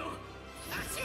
よ。足